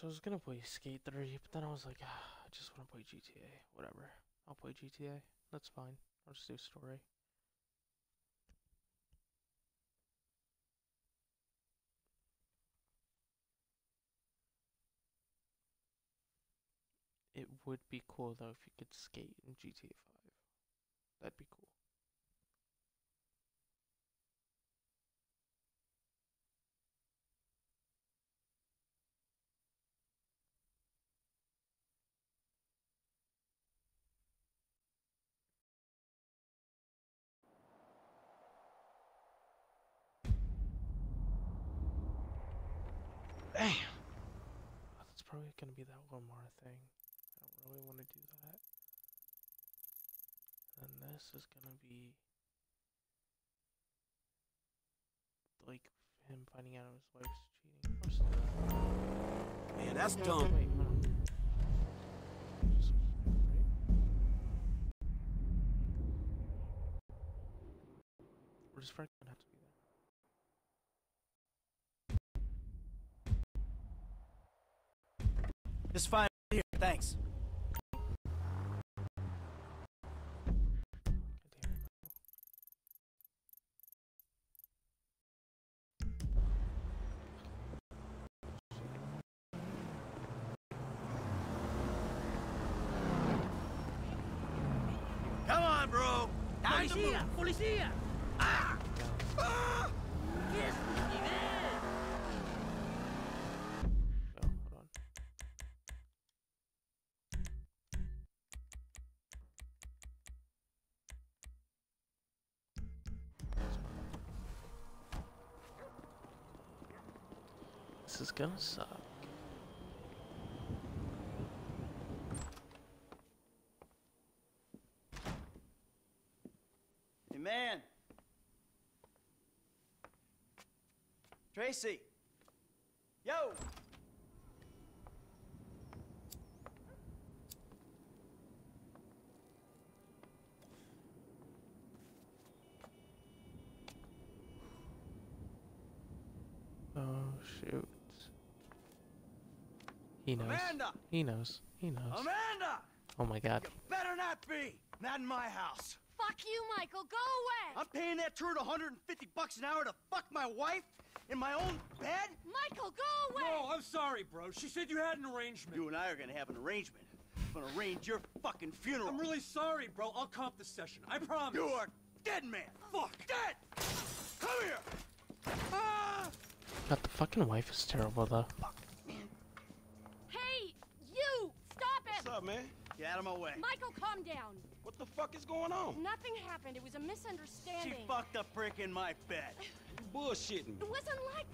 So I was gonna play Skate 3, but then I was like, ah, I just want to play GTA. Whatever. I'll play GTA. That's fine. I'll just do story. It would be cool though if you could skate in GTA 5. That'd be cool. Damn. Oh, that's probably gonna be that Lamar thing. I don't really want to do that. And then this is gonna be like him finding out his wife's cheating. Or something. Man, that's dumb. Wait, on. Just- It's fine here. Thanks. God damn it. Come on, bro. Time to ¡Policía! Ah! ¿Qué This is gonna suck. Hey, man. Tracy. Yo. Oh shoot. He knows. Amanda! He knows. He knows. Amanda! Oh my god. Better not be. Not in my house. Fuck you, Michael. Go away. I'm paying that turd 150 bucks an hour to fuck my wife in my own bed? Michael, go away. No, I'm sorry, bro. She said you had an arrangement. You and I are gonna have an arrangement. I'm gonna arrange your fucking funeral. I'm really sorry, bro. I'll comp the session. I promise. You are dead, man. Fuck. Dead! Come here! Ah! God, the fucking wife is terrible though. Hey, you! Stop it! What's up, man? Get out of my way. Michael, calm down. What the fuck is going on? Nothing happened. It was a misunderstanding. She fucked a prick in my bed. You bullshitting. It wasn't like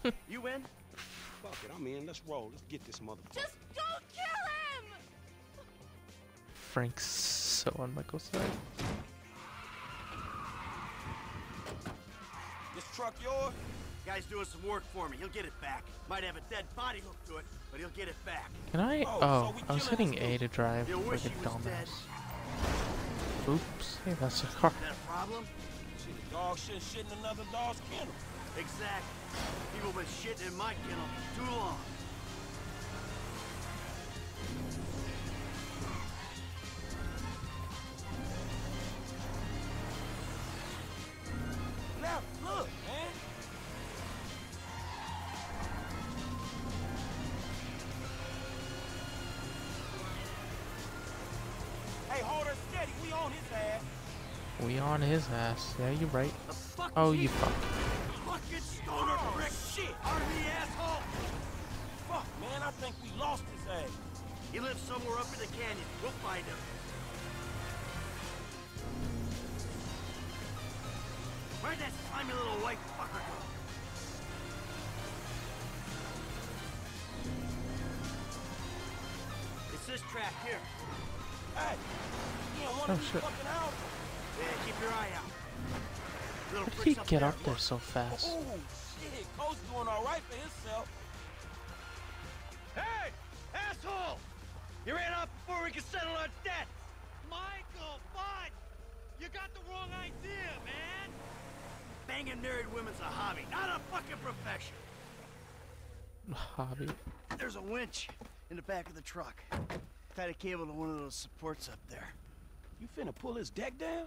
that. You in? Fuck it, I'm in. Let's roll. Let's get this motherfucker. Just don't kill him. Frank's so on Michael's side. This truck yours? Guy's doing some work for me. He'll get it back. Might have a dead body hooked to it, but he'll get it back. Can I? Oh, Oh, so I was hitting A to drive You like wish a dead. dumbass. Oops. Hey, that's a car. Is that a problem? Shit, a dog shit shit in another dog's kennel. Exactly. People been shitting in my kennel too long. On his ass. Yeah, you're right. Oh, you fuck. Fucking stoner prick. shit. The asshole? Fuck, man. I think we lost his ass. He lives somewhere up in the canyon. We'll find him. Where'd that slimy little white fucker go? It's this track here. Hey, he in one Oh, shit. Fucking houses. Yeah, keep your eye out. Little How did he get up there so fast? Oh, shit. Coach doing all right for himself. Hey! Asshole! You ran off before we could settle our debt! Michael, fudge! You got the wrong idea, man! Banging married women's a hobby, not a fucking profession. hobby. There's a winch in the back of the truck. Tied a cable to one of those supports up there. You finna pull his deck down?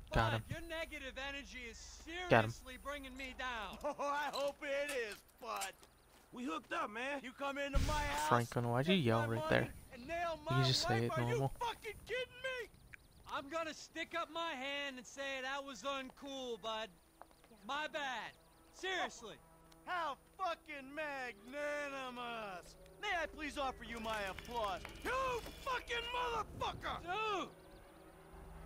Got him. your negative energy is Got him. seriously bringing me down. Oh, I hope it is, bud. We hooked up, man. You come into my house. Franklin, why'd you yell right there? You my can just say wife? it Are normal. you fucking kidding me? I'm gonna stick up my hand and say that was uncool, bud. My bad. Seriously. How fucking magnanimous! May I please offer you my applause? You fucking motherfucker! Dude!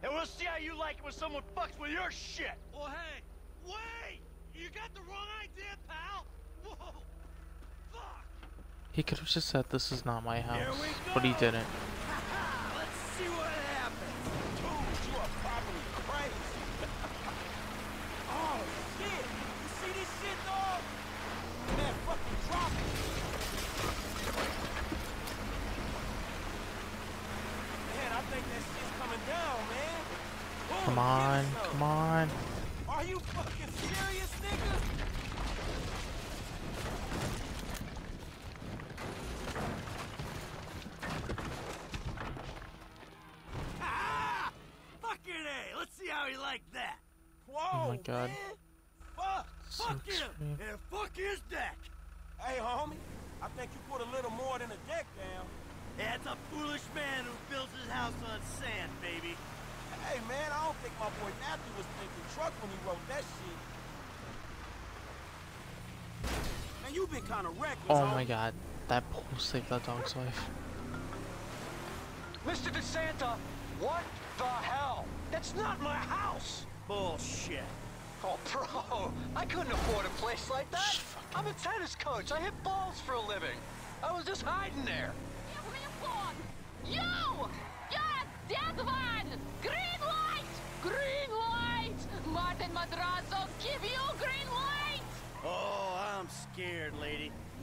And we'll see how you like it when someone fucks with your shit! Well, hey, wait! You got the wrong idea, pal! Whoa! Fuck! He could have just said, "This is not my house," but he didn't. Let's see what happens! Dude, you are probably crazy. oh, shit. You see this shit, dog? Man, fucking drop it. Man, I think that shit's coming down, man. Boom, Come on, come on. Are you fucking serious, nigga? Ah! Fucking A! Let's see how he liked that! Whoa, my God. man. Fuck. So Fuck him! And fuck his deck! Hey, homie. I think you put a little more than a deck down. Yeah, it's a foolish man who builds his house on sand, baby. Hey, man, I don't think my boy Matthew was thinking truck when he wrote that shit. Man, you been kind of reckless, Oh homie. my god, that pole saved that dog's life. Mr. DeSanta, what the hell? That's not my house! Bullshit. Oh, bro, I couldn't afford a place like that. I'm a tennis coach. I hit balls for a living. I was just hiding there.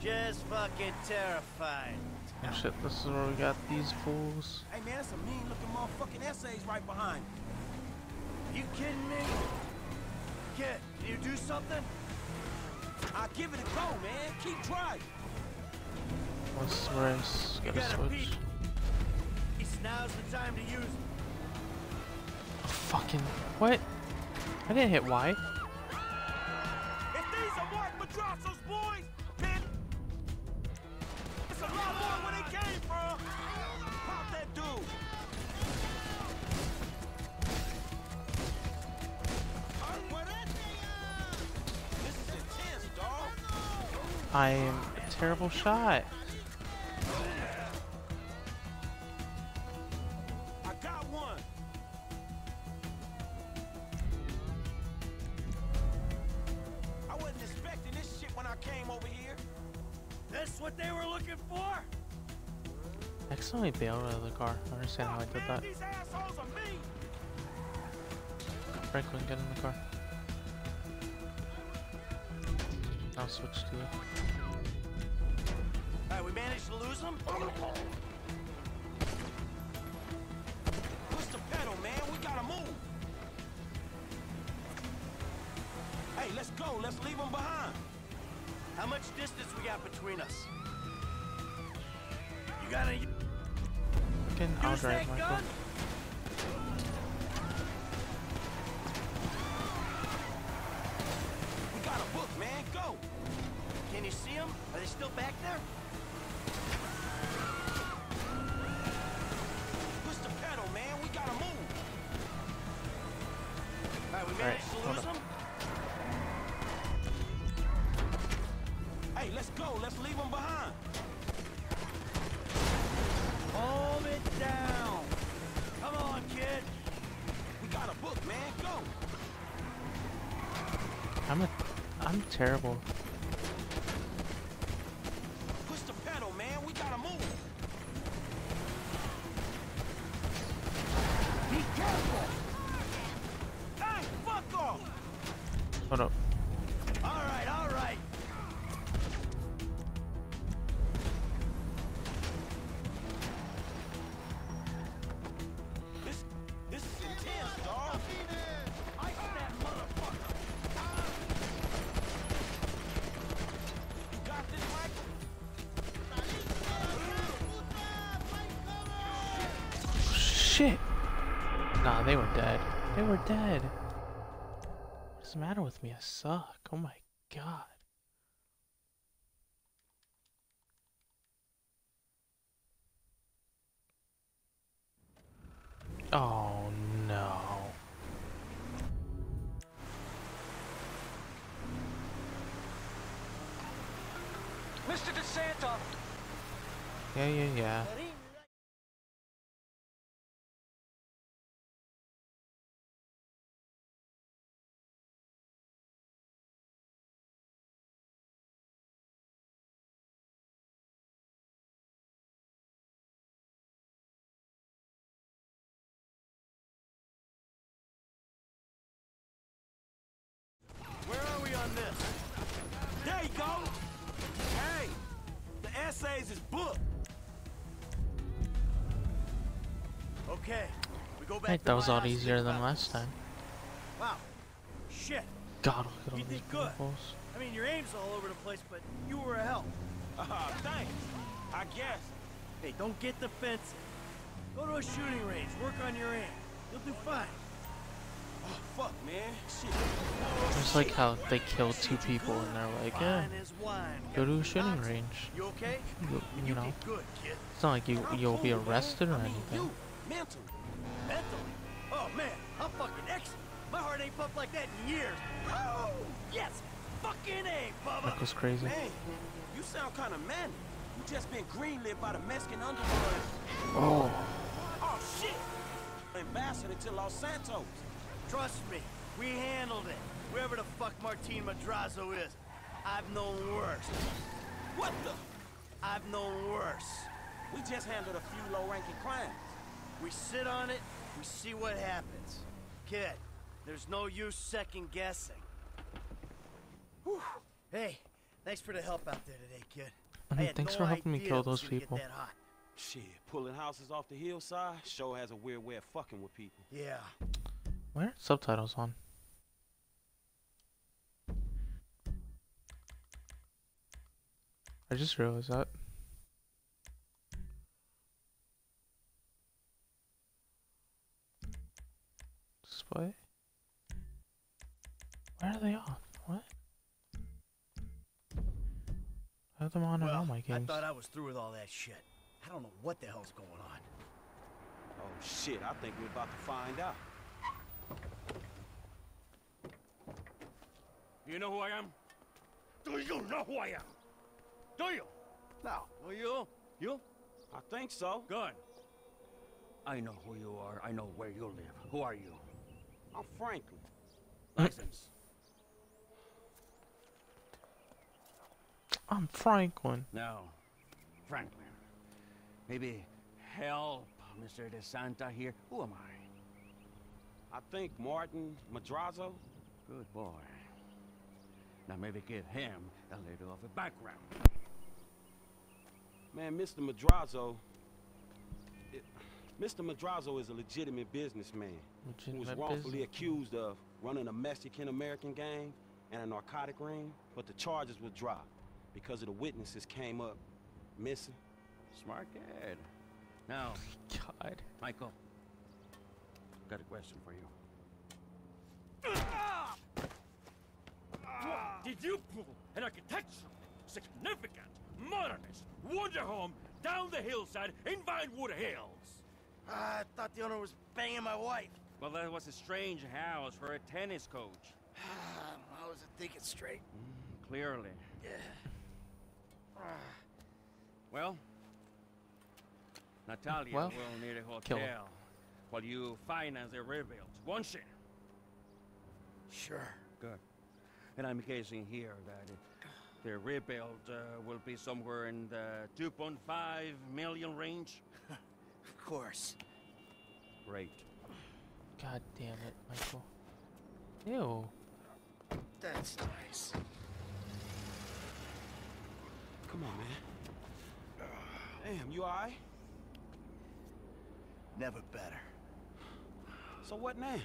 Just fucking terrified. Oh shit, this is where we got these fools. Hey, man, that's a mean-looking motherfucking essays right behind you. You kidding me? Kid, can you do something? I'll give it a go, man. Keep trying. Let's race. You Gotta gotta switch. peek. Now's the time to use it. Fucking what? I didn't hit Y. for? I accidentally bailed out of the car. I understand how I did that. These assholes are mean. Franklin, get in the car. Push the pedal, man. We gotta move. Hey, let's go. Let's leave them behind. How much distance we got between us? You gotta use Fucking, drive Michael. gun? We got a book, man. Go. Can you see them? Are they still back there? Terrible. Shit! Nah, they were dead. They were dead. What's the matter with me? I suck. Oh my god. Oh no. Mr. DeSanta! Yeah, yeah, yeah. The essays is booked. Okay, we go back. I think that was my a lot easier than last time. Wow. Shit. God, look at all You these did good. purples. I mean, your aim's all over the place, but you were a help. Ah, thanks. I guess. Hey, don't get defensive. Go to a shooting range, work on your aim. You'll do fine. Fuck, man. Shit. Like how they killed two people and they're like, yeah, Fine as wine. go to a shooting range. You? You, know, good, kid. it's not like you you'll be arrested or anything. You, mentally. Mentally? Oh man, I'm fucking excellent. My heart ain't pumped like that in years. Oh yes, fucking a, Bubba. That goes crazy. Man, you sound kind of. You just been greenlit by the Mexican underworld. Oh, Oh, shit. Ambassador to Los Santos. Trust me, we handled it. Wherever the fuck Martin Madrazo is, I've known worse. What the? I've known worse. We just handled a few low-ranking crimes. We sit on it, we see what happens. Kid, there's no use second guessing. Hey, thanks for the help out there today, kid. I had thanks no for helping me kill those people. Get that hot. Shit, pulling houses off the hillside sure has a weird way of fucking with people. Yeah. Where are subtitles on? I just realized that. Display? Where are they off? What? I have them on in well, all my games. I thought I was through with all that shit. I don't know what the hell's going on. Oh, shit, I think we're about to find out. Do you know who I am? Do you know who I am? Do you? Now, will you? You? I think so. Good. I know who you are. I know where you live. Who are you? I'm Franklin. License. I'm Franklin. No. Franklin. Maybe help Mr. DeSanta here. Who am I? I think Martin Madrazo. Good boy. Now maybe give him a little of a background. Man, Mr. Madrazo. It, Mr. Madrazo is a legitimate businessman who was wrongfully business. accused of running a Mexican American gang and a narcotic ring, but the charges were dropped because of the witnesses came up missing. Smart kid. Now, God. Michael, I've got a question for you. Ah! What did you pull an architectural, significant, modernist wonder home down the hillside in Vinewood Hills? I thought the owner was banging my wife. Well, that was a strange house for a tennis coach. I wasn't thinking straight. Mm, clearly. Yeah. Well, Natalia Well, will need a hotel while you finance the rebuild. Won't she? Sure. Good. And I'm guessing here that the rebuild uh, will be somewhere in the 2.5 million range. Of course. Great. God damn it, Michael. Ew. That's nice. Come on, man. Damn, you alright? Never better. So what now?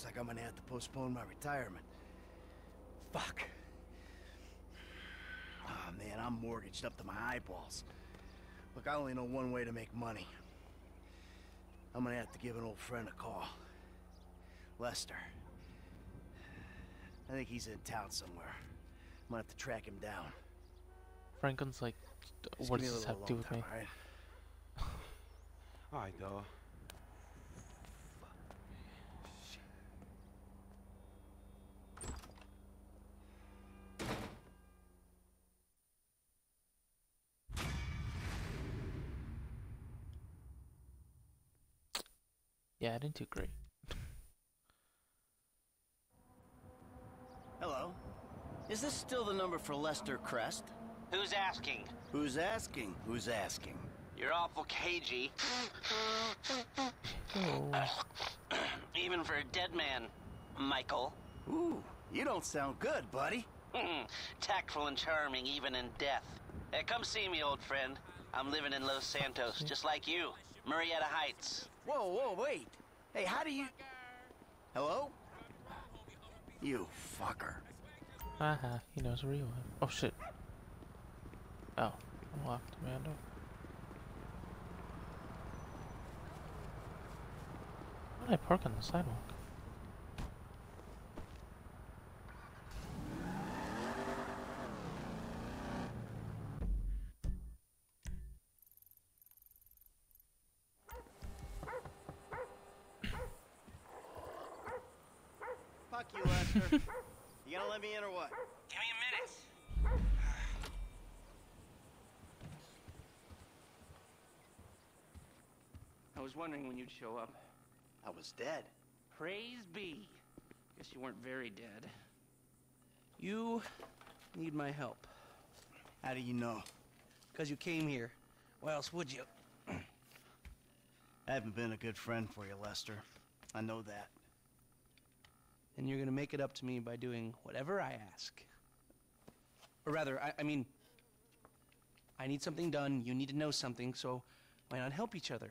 Looks like I'm gonna have to postpone my retirement. Fuck. Ah, man, I'm mortgaged up to my eyeballs. Look, I only know one way to make money. I'm gonna have to give an old friend a call. Lester. I think he's in town somewhere. I'm gonna have to track him down. Franklin's like, what does this have to do alone with me? time, all right? Alright, Yeah, I didn't do great. Hello. Is this still the number for Lester Crest? Who's asking? Who's asking? Who's asking? You're awful cagey. Oh, Even for a dead man, Michael. Ooh, you don't sound good, buddy. Tactful and charming even in death. Hey, come see me, old friend. I'm living in Los Santos, just like you. Murrieta Heights. Whoa, whoa, wait. Hey, how do you... Hello? You fucker. haha, he knows where you live. Oh shit. Oh, unlocked, Amanda. Oh. Why did I park on the sidewalk? Fuck you, Lester. you gonna let me in or what? Give me a minute. I was wondering when you'd show up. I was dead. Praise be. Guess you weren't very dead. You need my help. How do you know? Because you came here. Why else would you? I haven't been a good friend for you, Lester. I know that. And you're gonna make it up to me by doing whatever I ask. Or rather, I, I mean, I need something done, you need to know something, so why not help each other?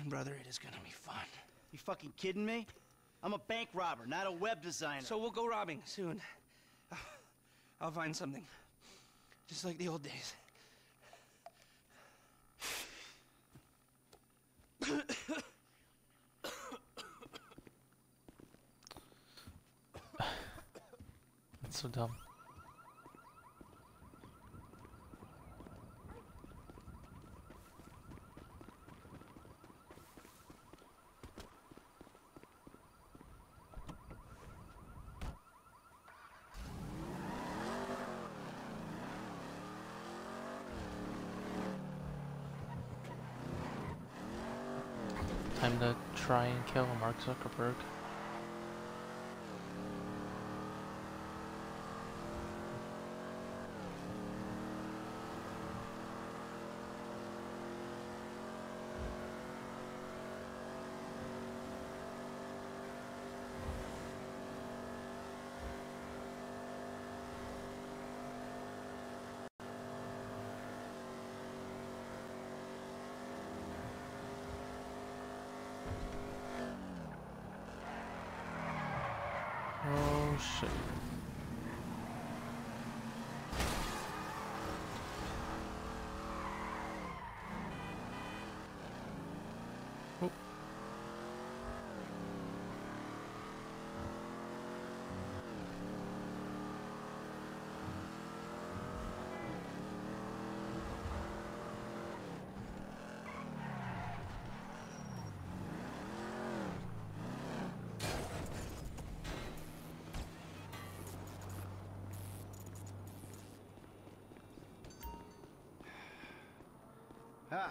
And brother, it is gonna be fun. You fucking kidding me? I'm a bank robber, not a web designer. So we'll go robbing soon. I'll find something. Just like the old days. That's so dumb. Time to try and kill Mark Zuckerberg. Oh shit. Oh. Ah,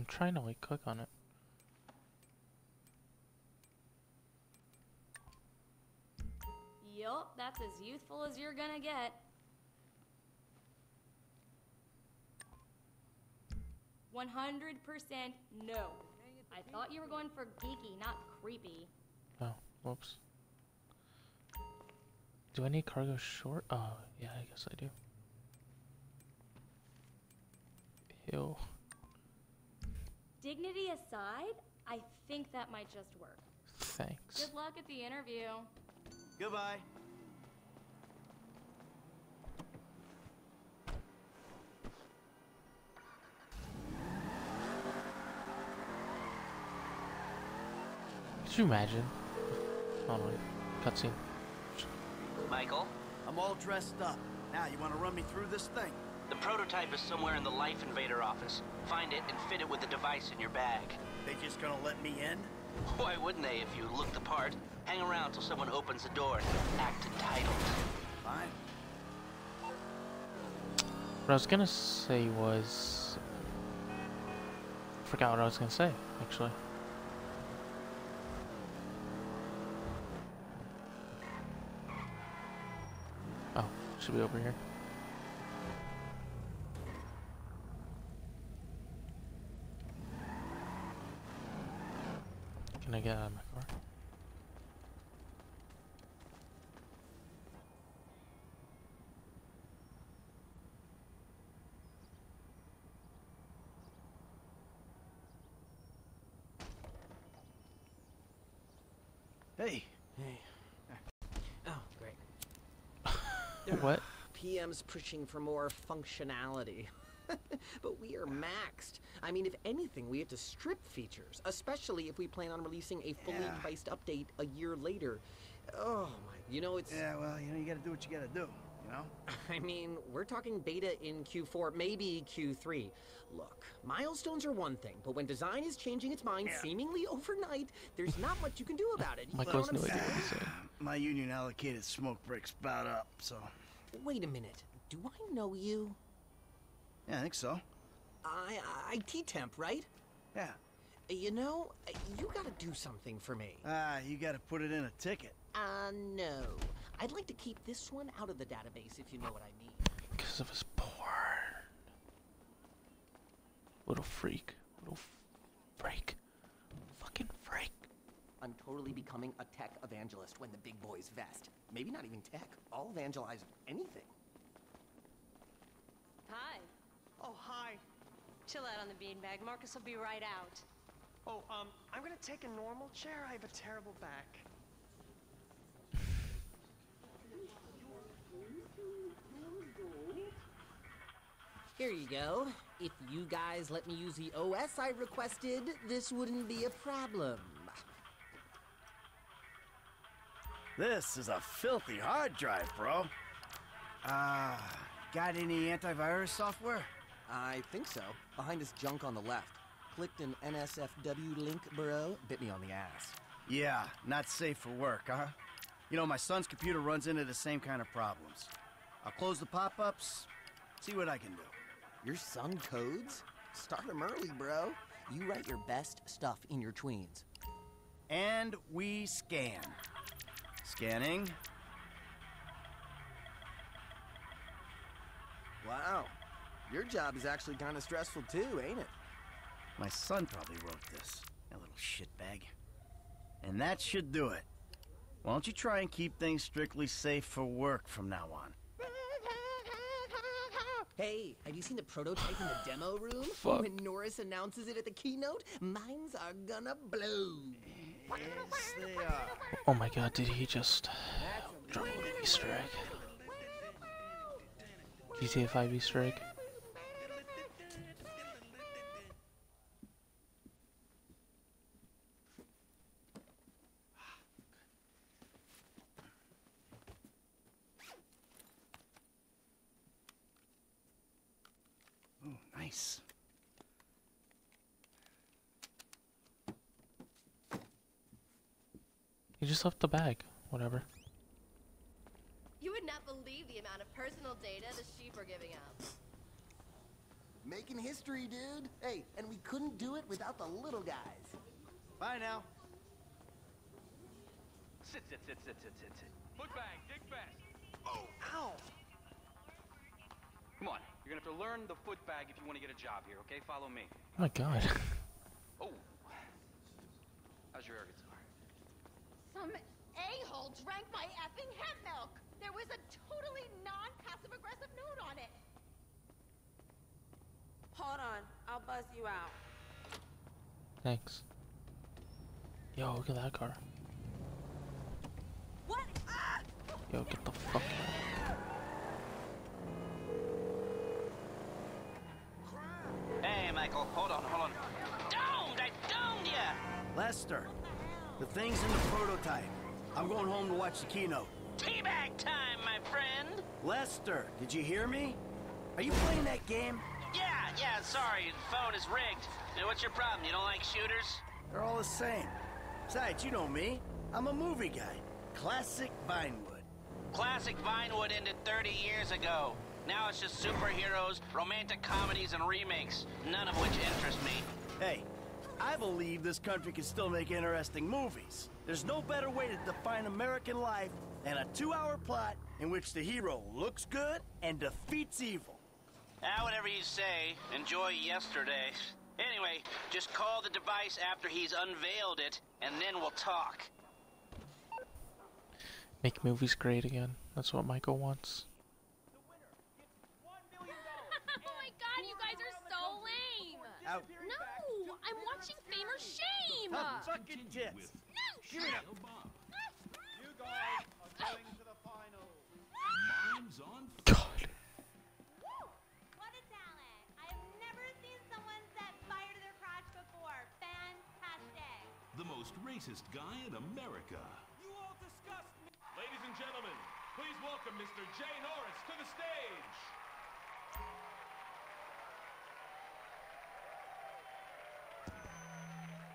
I'm trying to like click on it. Yup, that's as youthful as you're gonna get. One hundred percent no. I thought you were going for geeky, not creepy. Oh, whoops. Do I need cargo short? Oh, yeah, I guess I do. Ew. Dignity aside, I think that might just work. Thanks. Good luck at the interview. Goodbye. Could you imagine? Oh no, cutscene. Michael, I'm all dressed up. Now, you want to run me through this thing? The prototype is somewhere in the Life Invader office. Find it and fit it with the device in your bag. They just gonna let me in? Why wouldn't they if you look the part? Hang around till someone opens the door and act entitled. Fine. What I was gonna say was. Forgot what I was gonna say, actually. Oh, should be over here. Can I get out of my car? Hey. Hey. Oh, great. What? PM's pushing for more functionality. but we are maxed. I mean, if anything, we have to strip features, especially if we plan on releasing a fully Yeah. priced update a year later. Oh my, you know it's. Yeah, well, you know, you gotta do what you gotta do, you know? I mean, we're talking beta in Q4, maybe Q3. Look, milestones are one thing, but when design is changing its mind seemingly overnight, there's not much you can do about it. You know Michael's what I'm no idea what he's saying. My union allocated smoke breaks about up, so. Wait a minute. Do I know you? Yeah, I think so. I, I IT temp, right? Yeah. You know, you gotta do something for me. Ah, you gotta put it in a ticket. Uh, no. I'd like to keep this one out of the database, if you know what I mean. Because of his porn. Little freak. Little freak. Fucking freak. I'm totally becoming a tech evangelist when the big boys vest. Maybe not even tech. I'll evangelize anything. Hi. Oh, hi. Chill out on the beanbag. Marcus will be right out. Oh, um, I'm gonna take a normal chair. I have a terrible back. Here you go. If you guys let me use the OS I requested, this wouldn't be a problem. This is a filthy hard drive, bro. Uh, got any antivirus software? I think so. Behind this junk on the left. Clicked an NSFW link, bro. Bit me on the ass. Yeah, not safe for work, huh? You know, my son's computer runs into the same kind of problems. I'll close the pop-ups, see what I can do. Your son codes? Start him early, bro. You write your best stuff in your tweens. And we scan. Scanning. Wow. Your job is actually kind of stressful too, ain't it? My son probably wrote this, a little shitbag. And that should do it. Why don't you try and keep things strictly safe for work from now on? Hey, have you seen the prototype in the demo room? Fuck. When Norris announces it at the keynote, minds are gonna blow. Oh my god, did he just drop an Easter egg? GTA 5 Easter egg? Just left the bag. Whatever. You would not believe the amount of personal data the sheep are giving up. Making history, dude. Hey, and we couldn't do it without the little guys. Bye now. Sit, sit, sit, sit, sit, sit, sit. Foot bag, dig fast. Oh, ow! Come on, you're gonna have to learn the foot bag if you want to get a job here, okay? Follow me. Oh my god. Oh. How's your air guitar? Some a-hole drank my effing hemp milk. There was a totally non-passive aggressive note on it. Hold on, I'll buzz you out. Thanks. Yo, look at that car. What? Ah! Yo, get the fuck out. Hey, Michael, hold on, hold on. Domed! I domed ya! Lester, the thing's in the prototype. I'm going home to watch the keynote. Teabag time, my friend! Lester, did you hear me? Are you playing that game? Yeah, yeah, sorry, the phone is rigged. Hey, what's your problem? You don't like shooters? They're all the same. Besides, you know me. I'm a movie guy. Classic Vinewood. Classic Vinewood ended 30 years ago. Now it's just superheroes, romantic comedies, and remakes, none of which interest me. Hey, I believe this country can still make interesting movies. There's no better way to define American life than a two-hour plot in which the hero looks good and defeats evil. Ah, whatever you say. Enjoy yesterday. Anyway, just call the device after he's unveiled it, and then we'll talk. Make movies great again. That's what Michael wants. oh my god, you guys are so lame! Out. No, Fame or Shame! Tough fucking tits. No, Give it up. You guys are going to the final. Mine's on God. What a talent! I've never seen someone set fire to their crotch before. Fantastic! the most racist guy in America. You all disgust me. Ladies and gentlemen, please welcome Mr. Jay Norris to the stage.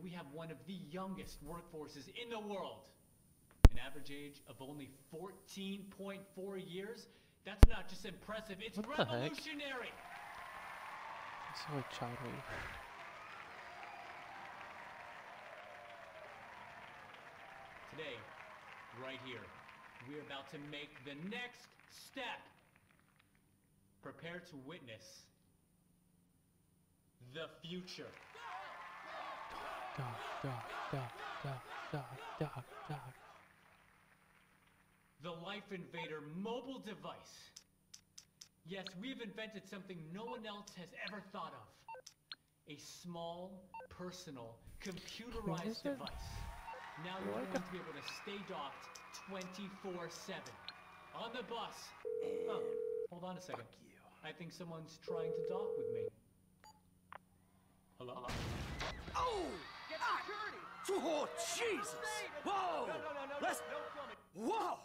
We have one of the youngest workforces in the world. An average age of only 14.4 years? That's not just impressive, it's What revolutionary! It's like child labor. Today, right here, we're about to make the next step. Prepare to witness the future. Dog, dog, dog, dog, dog, dog, dog. The Life Invader mobile device. Yes, we've invented something no one else has ever thought of. A small, personal, computerized device. Now You you're going to be able to stay docked 24-7. On the bus. Oh, hold on a second. I think someone's trying to dock with me. Hello? Oh! Get! Oh, Jesus! Whoa! No, no, no, no, Let's... don't film. Whoa!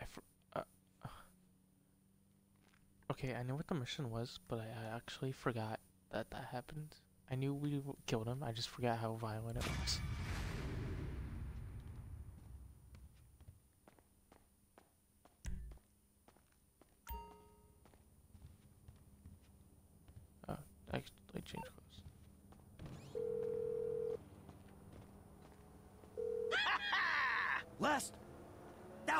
I fr- uh, okay, I knew what the mission was, but I, I actually forgot that that happened. I knew we killed him. I just forgot how violent it was. Oh, I I changed clothes. Les, that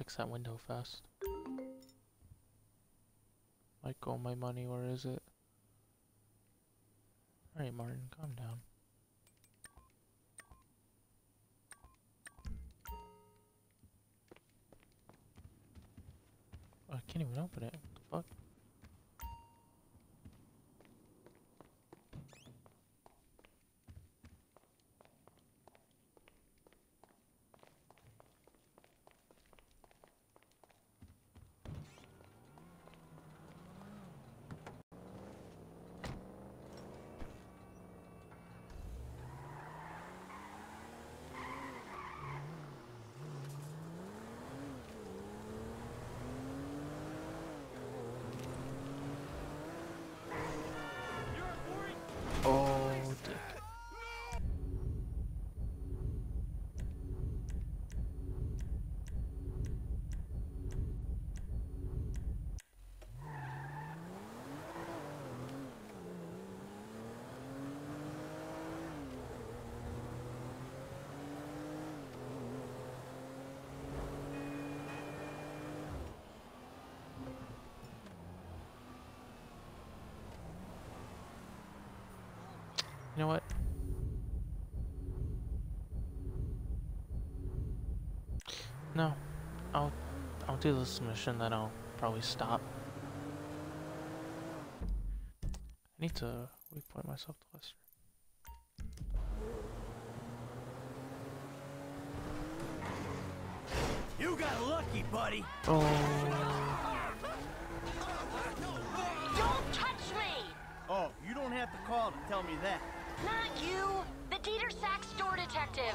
Fixed that window fast. Like, my money, where is it? Alright, Martin, calm down. I can't even open it. What the fuck? Oh, dick. You know what? No, I'll I'll do this mission, then I'll probably stop. I need to repoint myself to Lester. You got lucky, buddy. Oh, Don't touch me! Oh, you don't have to call to tell me that. Not you! The Didier Sachs store detective!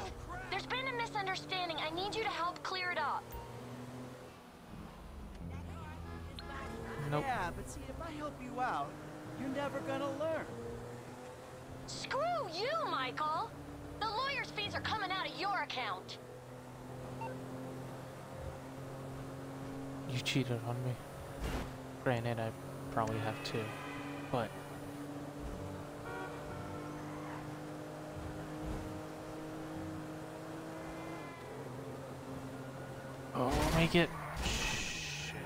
There's been a misunderstanding. I need you to help clear it up. Nope. Yeah, but see, if I help you out, you're never gonna learn. Screw you, Michael! The lawyer's fees are coming out of your account. you cheated on me. Granted, I probably have too, but make it. Shit.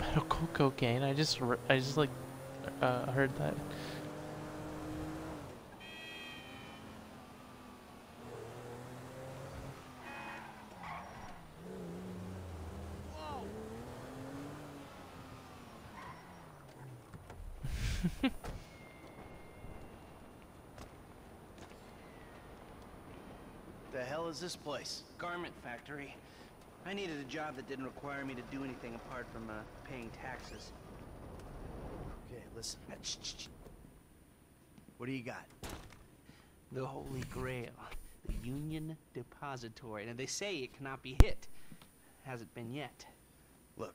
Medical cocaine. I just, I just like, uh, heard that. The hell is this place? Garment factory. I needed a job that didn't require me to do anything apart from uh, paying taxes. Okay, listen. What do you got? The Holy Grail, the Union Depository. And they say it cannot be hit. Hasn't been yet. Look,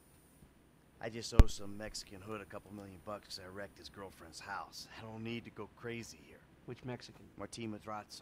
I just owe some Mexican hood a couple million bucks 'cause I wrecked his girlfriend's house. I don't need to go crazy here. Which Mexican? Martin Madrazo.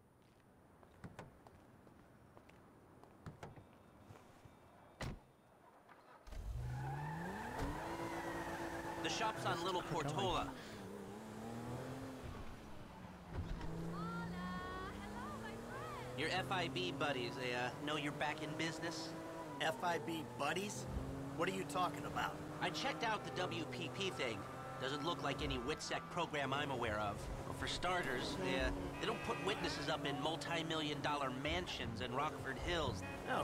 The shop's on Little Portola. Your FIB buddies, they uh, know you're back in business? FIB buddies? What are you talking about? I checked out the WPP thing. Doesn't look like any WITSEC program I'm aware of. Well, for starters, they, uh, they don't put witnesses up in multi-million dollar mansions in Rockford Hills. Oh,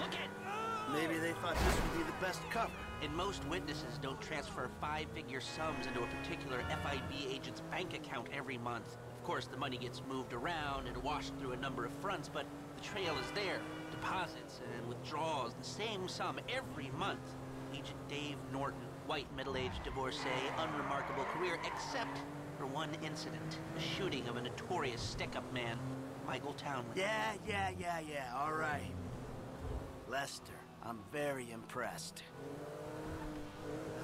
Look at... maybe they thought this would be the best cover. And most witnesses don't transfer five-figure sums into a particular FIB agent's bank account every month. Of course, the money gets moved around and washed through a number of fronts, but the trail is there. Deposits and withdrawals, the same sum every month. Agent Dave Norton, white middle-aged divorcee, unremarkable career, except for one incident. The shooting of a notorious stick-up man, Michael Townley. Yeah, yeah, yeah, yeah. All right. Lester, I'm very impressed.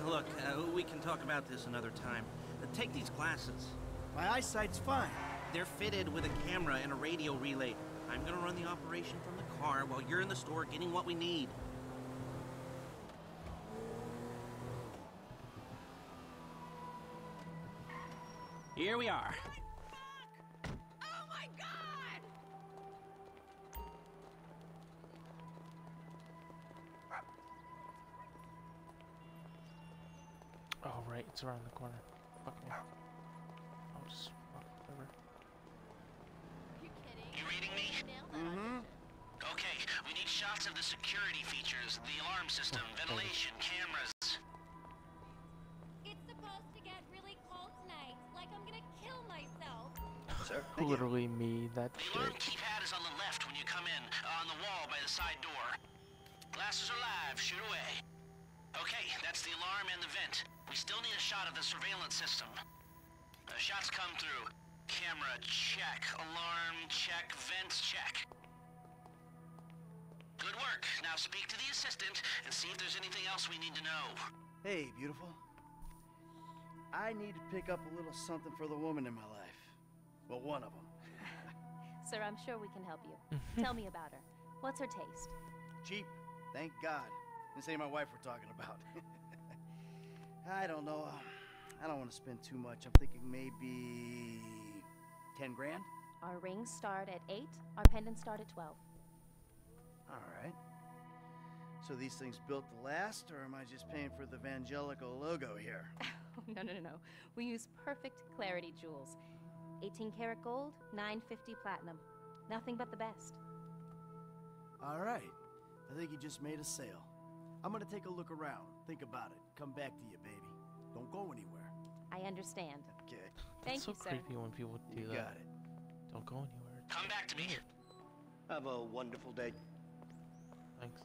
Look, uh, we can talk about this another time. Uh, take these glasses. My eyesight's fine. They're fitted with a camera and a radio relay. I'm gonna run the operation from the car while you're in the store getting what we need. Here we are. It's around the corner. Fuck me. I'll just walk over. You kidding? You reading me? Mm-hmm. Okay, we need shots of the security features, the alarm system, ventilation, cameras. It's supposed to get really cold tonight. Like I'm gonna kill myself. Sir? Literally me, that The alarm shit. keypad is on the left when you come in, on the wall by the side door. Glasses are live, shoot away. Okay, that's the alarm and the vent. We still need a shot of the surveillance system. Uh, shots come through. Camera, check. Alarm, check. Vents, check. Good work. Now speak to the assistant and see if there's anything else we need to know. Hey, beautiful. I need to pick up a little something for the woman in my life. Well, one of them. Sir, I'm sure we can help you. Tell me about her. What's her taste? Cheap, thank God. This ain't my wife we're talking about. I don't know. I don't want to spend too much. I'm thinking maybe 10 grand. Our rings start at 8, our pendants start at 12. All right. So these things built to last, or am I just paying for the Vangelico logo here? no, no, no, no. We use perfect clarity jewels. 18 karat gold, 950 platinum. Nothing but the best. All right. I think you just made a sale. I'm gonna take a look around. Think about it. Come back to you, baby. Don't go anywhere. I understand. Okay. Thank it's so you, sir. So creepy when people do You that. got it. Don't go anywhere. Come back to me. Have a wonderful day. Thanks.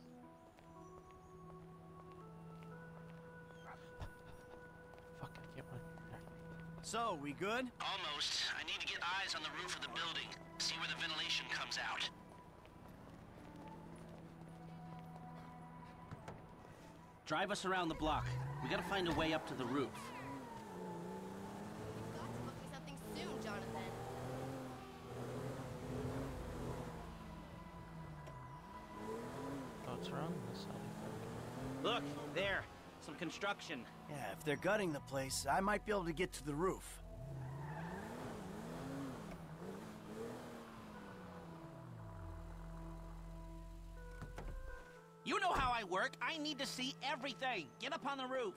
Fuck, I can't run. So, we good? Almost. I need to get eyes on the roof of the building. See where the ventilation comes out. Drive us around the block. We gotta find a way up to the roof. Got to book me something soon, Jonathan. It's around this side. Look, there. Some construction. Yeah, if they're gutting the place, I might be able to get to the roof. Work, I need to see everything. Get up on the roof.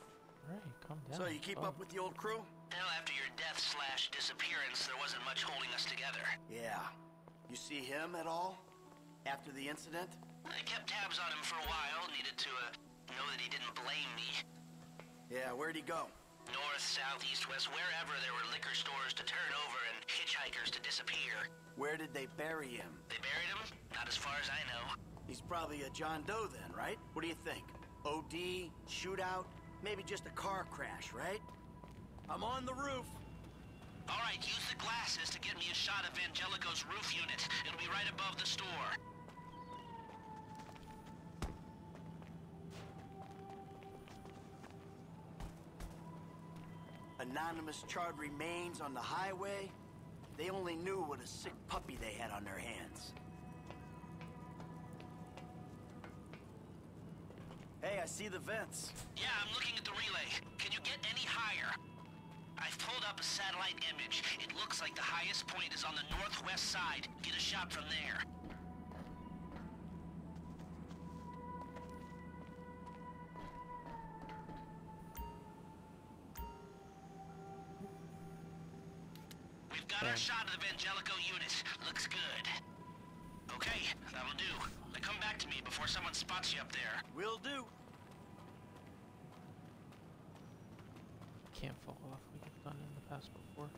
Alright, calm down. So you keep Oh. up with the old crew? Hell, after your death slash disappearance, there wasn't much holding us together. Yeah. You see him at all? After the incident? I kept tabs on him for a while, needed to uh, know that he didn't blame me. Yeah, where'd he go? North, south, east, west, wherever there were liquor stores to turn over and hitchhikers to disappear. Where did they bury him? They buried him? Not as far as I know. He's probably a John Doe then, right? What do you think? OD, shootout, maybe just a car crash, right? I'm on the roof. All right, use the glasses to get me a shot of Vangelico's roof unit. It'll be right above the store. Anonymous charred remains on the highway. They only knew what a sick puppy they had on their hands. Hey, I see the vents. Yeah, I'm looking at the relay. Can you get any higher? I've pulled up a satellite image. It looks like the highest point is on the northwest side. Get a shot from there. We've got our shot of the Vangelico unit. Looks good. Okay, that'll do. Now come back to me before someone spots you up there. Will do. Can't fall off. We have done it in the past before.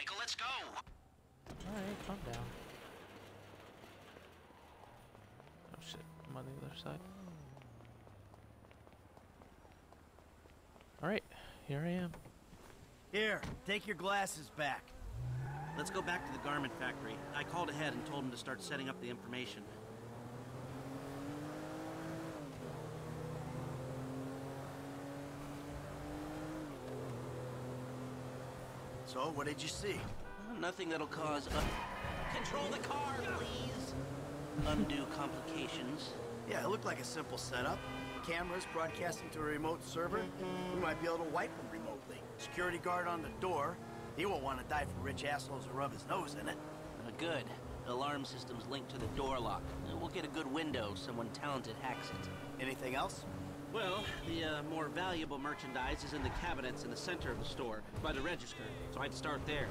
Michael, let's go. Alright, calm down. Oh shit, I'm on the other side. Alright, here I am. Here, take your glasses back. Let's go back to the garment factory. I called ahead and told him to start setting up the information. So, what did you see? Nothing that'll cause. Control the car, please! Undue complications. Yeah, it looked like a simple setup. Cameras broadcasting to a remote server. We might be able to wipe them remotely. Security guard on the door. He won't want to die for rich assholes who rub his nose in it. Uh, good. Alarm system's linked to the door lock. We'll get a good window. Someone talented hacks it. Anything else? Well, the uh, more valuable merchandise is in the cabinets in the center of the store, by the register, so I'd start there.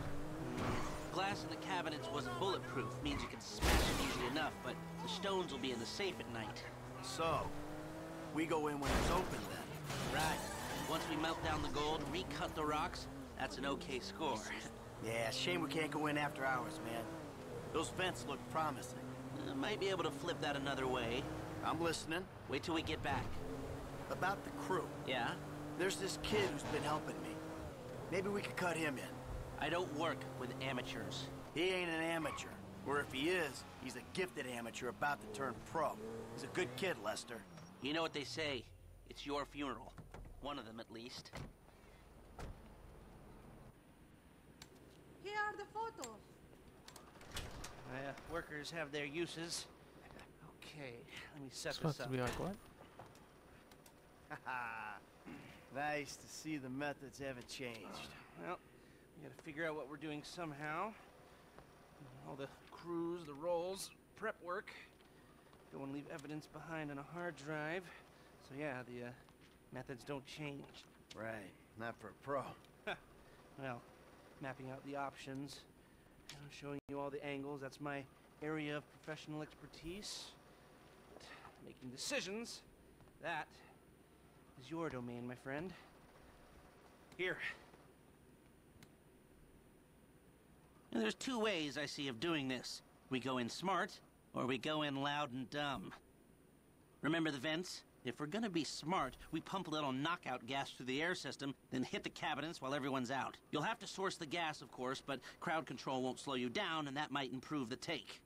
Glass in the cabinets wasn't bulletproof, means you can smash it easily enough, but the stones will be in the safe at night. So, we go in when it's open then. Right. Once we melt down the gold, recut the rocks, that's an okay score. Yeah, shame we can't go in after hours, man. Those vents look promising. Uh, might be able to flip that another way. I'm listening. Wait till we get back. About the crew. Yeah? There's this kid who's been helping me. Maybe we could cut him in. I don't work with amateurs. He ain't an amateur. Or if he is, he's a gifted amateur about to turn pro. He's a good kid, Lester. You know what they say. It's your funeral. One of them, at least. Here are the photos. Uh, workers have their uses. Okay, let me set Supposed this to up. be like what? nice to see the methods haven't changed. Well, we gotta figure out what we're doing somehow. All the crews, the roles, prep work. Don't want to leave evidence behind on a hard drive. So yeah, the uh, methods don't change. Right, not for a pro. Well, mapping out the options, you know, showing you all the angles. That's my area of professional expertise. But making decisions, that is your domain, my friend. Here. There's two ways I see of doing this. We go in smart, or we go in loud and dumb. Remember the vents? If we're gonna be smart, we pump a little knockout gas through the air system, then hit the cabinets while everyone's out. You'll have to source the gas, of course, but crowd control won't slow you down, and that might improve the take.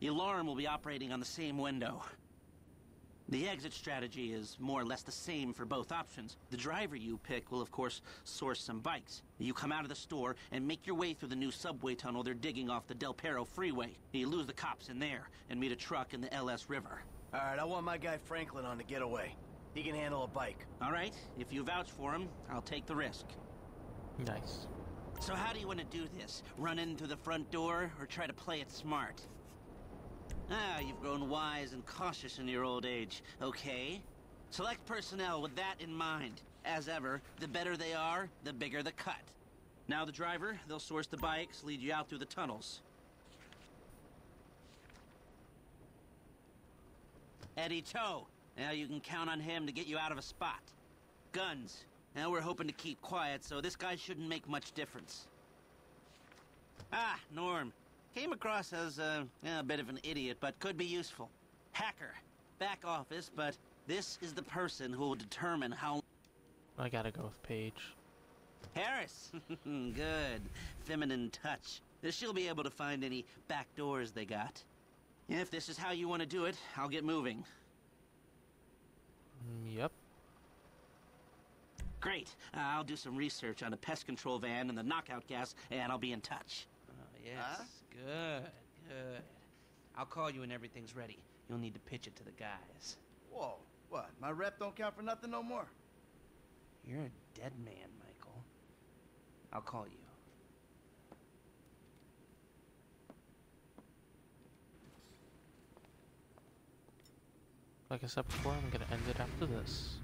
The alarm will be operating on the same window. The exit strategy is more or less the same for both options. The driver you pick will, of course, source some bikes. You come out of the store and make your way through the new subway tunnel they're digging off the Del Perro freeway. You lose the cops in there and meet a truck in the LS River. All right, I want my guy Franklin on the getaway. He can handle a bike. All right, if you vouch for him, I'll take the risk. Nice. So how do you want to do this? Run in through the front door or try to play it smart? Ah, you've grown wise and cautious in your old age. Okay. Select personnel with that in mind. As ever, the better they are, the bigger the cut. Now the driver, they'll source the bikes, lead you out through the tunnels. Eddie Toh. Now you can count on him to get you out of a spot. Guns. Now we're hoping to keep quiet, so this guy shouldn't make much difference. Ah, Norm. Came across as uh, a bit of an idiot, but could be useful. Hacker. Back office, but this is the person who will determine how... I gotta go with Paige. Harris! Good. Feminine touch. She'll be able to find any back doors they got. If this is how you want to do it, I'll get moving. Mm, yep. Great. Uh, I'll do some research on the pest control van and the knockout gas, and I'll be in touch. Oh, yes. Huh? Good, good. I'll call you when everything's ready. You'll need to pitch it to the guys. Whoa, what? My rep don't count for nothing no more? You're a dead man, Michael. I'll call you. Like I said before, I'm gonna end it after this.